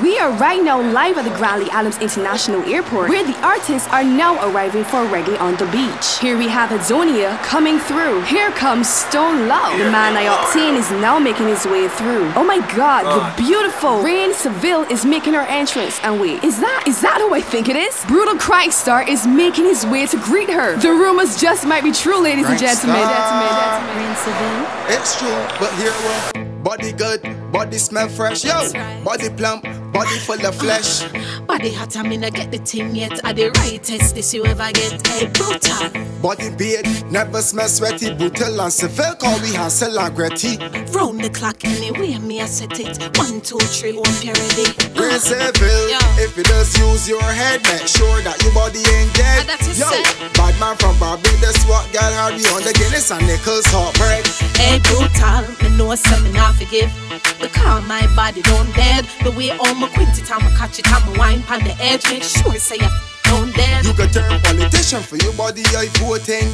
We are right now live at the Grantley Adams International Airport, where the artists are now arriving for reggae on the beach. Here we have Adonia coming through. Here comes Stone Love. The man I obtained is now making his way through. Oh my god, the beautiful Raine Seville is making her entrance. And wait, is that is that who I think it is? Brutal Crankstar is making his way to greet her. The rumors just might be true, ladies and gentlemen. gentlemen, gentlemen. Raine Seville. It's true, but here we Body good, body smell fresh, yo. Body plump, body full of flesh. Body hot, I mean, I get the thing yet. I the rightest this you ever get. Hey, brutal. Body beard, never smell sweaty. Brutal and severe, call we Hansel and Gretel. Round the clock anyway, me I set it. One, two, three, one, you ready. Real civil, Yo. if you just use your head, make sure that your body ain't dead. Ah, Yo, it. bad man from Barbados, what girl Hardy on the Guinness and Nichols heartbreak. Hey, brutal. Me know something I forgive. My body don't dead. The way all my quinty time, I catch it, I'm wine pan the edge. Make sure say dead. You could turn politician for your body, I voting.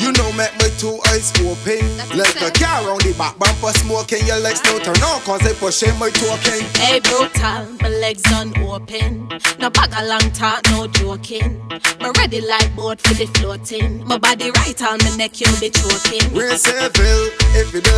You know, make my two eyes open. That's Like a car on the back bumper smoking. Your legs no turn on, cause they pushing my talking. Hey, brutal, my legs unopen. No bag a long talk, no joking. My ready like boat for the floating. My body right on my neck, you'll be choking. Real civil, if you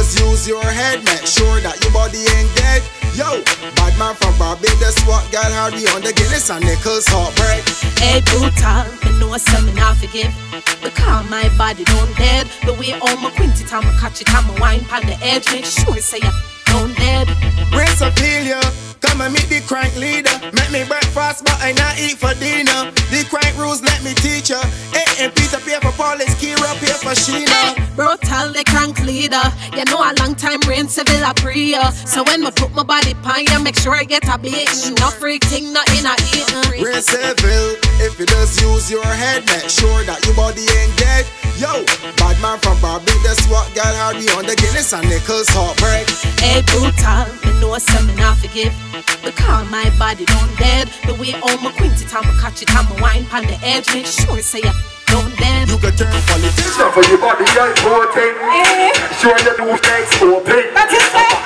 just use your head, make sure that your body ain't dead. Yo, bad man from Barbados, what girl Hardy on the Guinness and Nichols heartbreak. Hey, brutal, me know something I forgive. Because my body don't dead. The way all my quinty time, I catch it, I'm a wine pan the edge. Make sure say you don't dead. Real Ophelia, come and meet the crank leader. Make me breakfast, but I not eat for dinner. The crank rules, let me teach her. Hey, and Peter pay for Paulus, Kira pay for Sheena. Brutal, the crank leader. You know a long time rain civil a prayer. So when me put my body pan you, make sure I get a beating. No freak thing, not in a eating. Real civil, if you just use your head, make sure that your body ain't dead. Yo, bad man from Barbados, what girl Hardy on the Guinness and Nichols heartbreak. Hey, brutal, me know something I forgive. Because my body don't dead. The way all my quinty time, I catch it, I'm a wine pan the edge. Make sure say you don't dead. You could turn politician. Stuff for your body and voting. Sure you do legs open.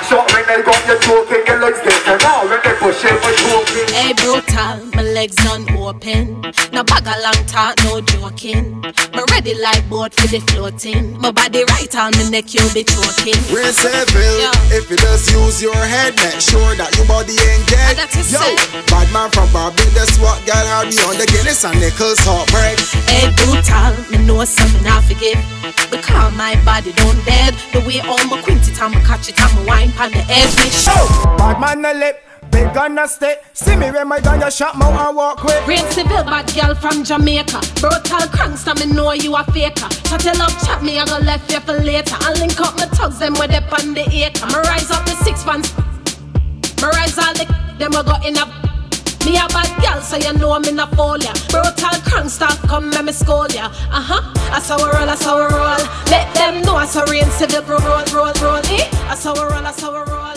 Shot when they got you choking, your legs get turned out when they push it for choking. Hey, brutal, my legs unopen. No bag a long talk, no joking. Me ready like boat for the floating. My body right on my neck, you'll be choking. Real civil, Yeah. if you just use your head, make sure that your body ain't dead. That is Yo, it. bad man from Barbados, what girl Hardy on the Guinness and Nichols heartbreak. Hey, brutal, me know something I forgive. Because my body don't dead. The way all my quinty time, I catch it, I'm a wine pan the edge. Sure. Oh, bad man a lip, big gun a stick. See me when my gun shot mouth and walk with. Rain civil bad girl from Jamaica. Brutal Crankstar, me know you a faker. Chat your love chat me, I go left you for later. I link up my thugs, them with up on the acre. Me rise up the six fans. Me rise all the them we go in a. Me a bad girl, so you know me not fool ya. Brutal Crankstar, come let me scold ya. Uh huh. I saw we roll, I saw we roll. Let them know I saw rain civil roll, roll, roll. Eh? I saw we roll, I saw we roll.